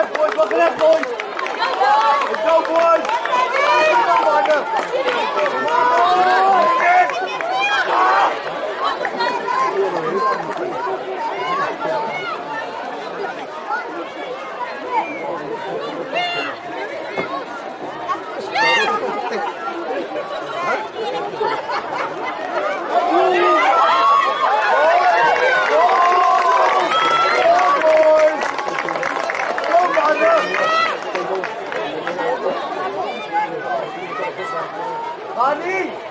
left, boys. Look left, boys. Let's go, boys. Let's go, boys. Yeah!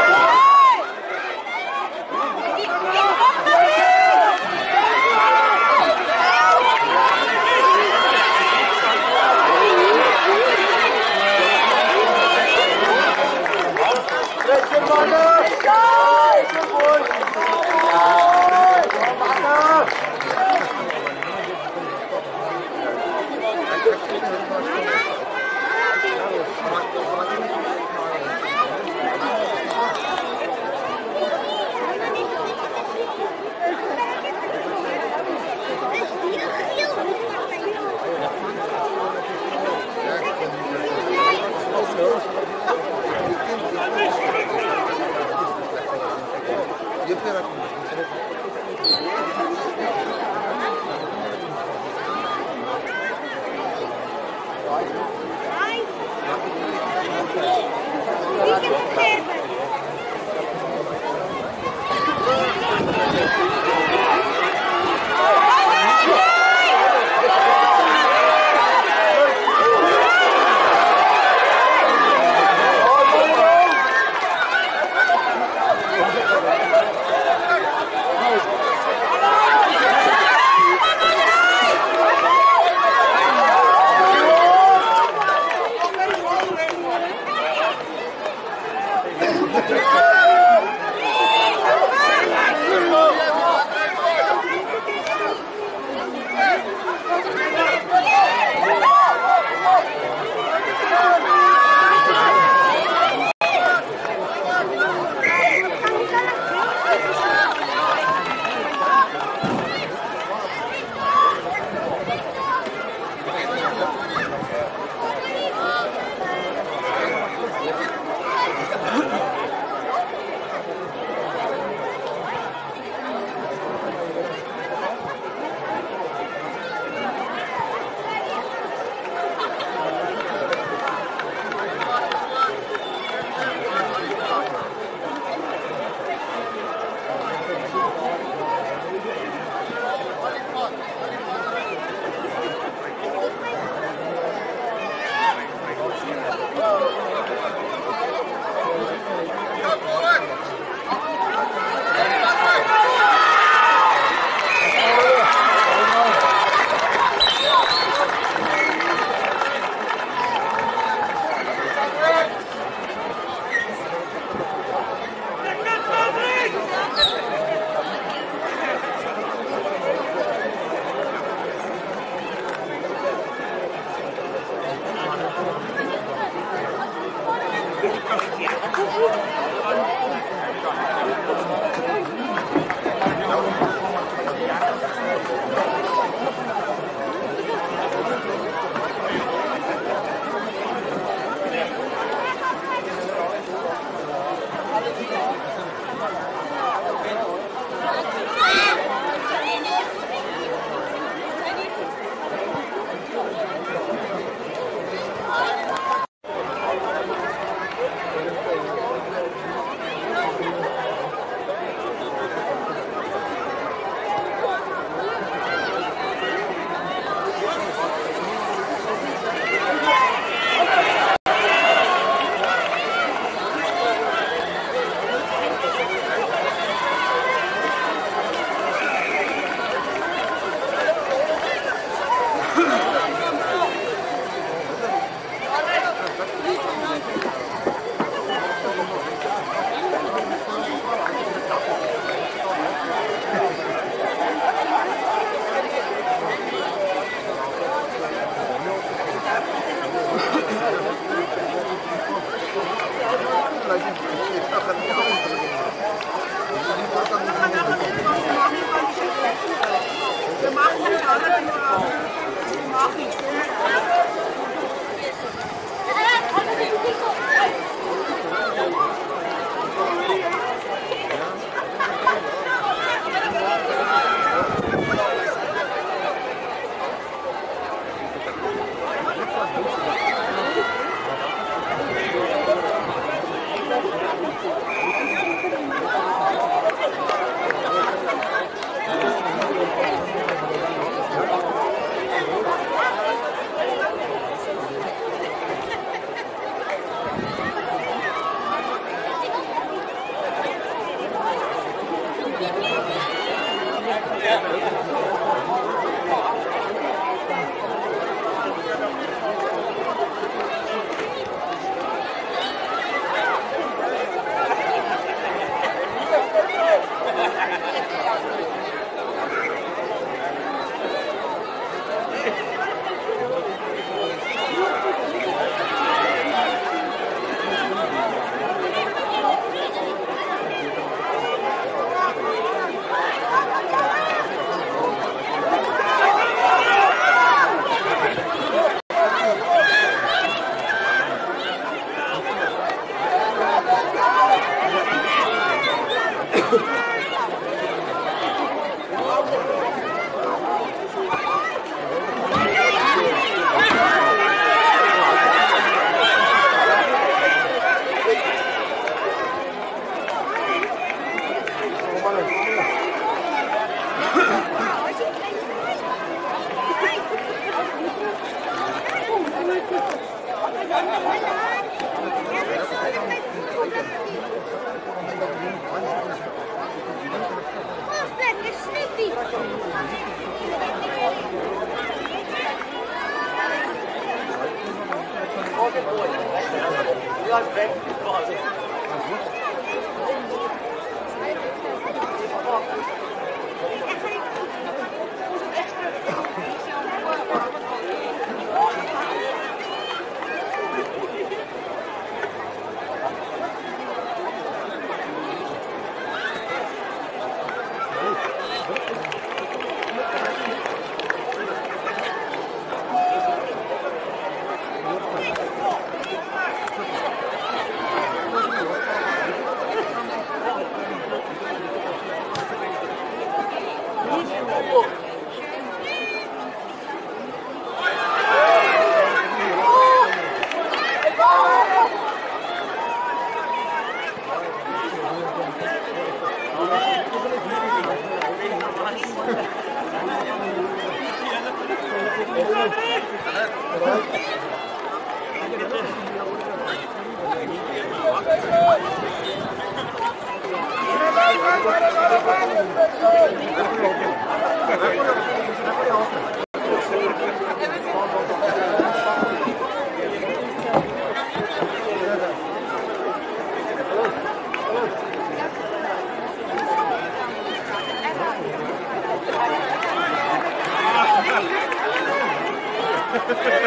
Thank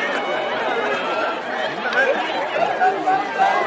you.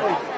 poco